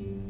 Mm-hmm.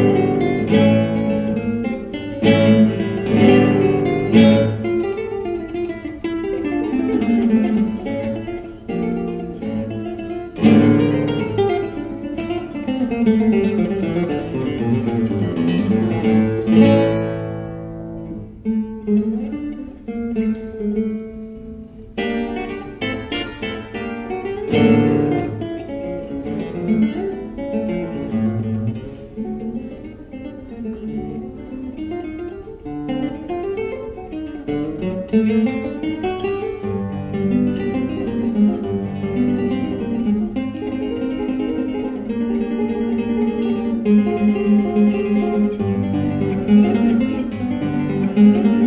Música Mm-hmm.